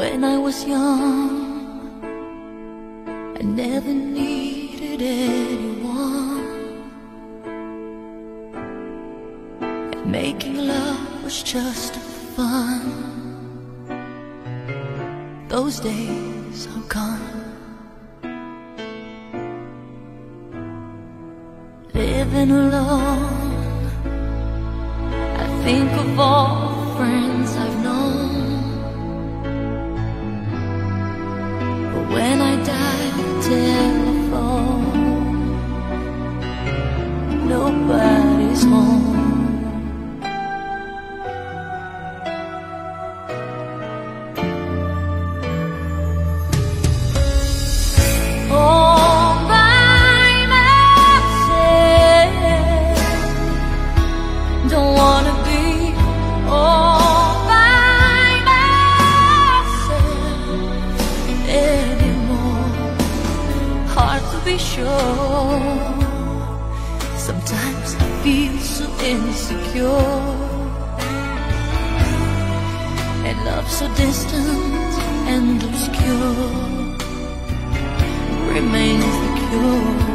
When I was young, I never needed anyone. And making love was just fun. Those days are gone. Living alone, I think of all friends I've known. Insecure. And love so distant and obscure remains the cure.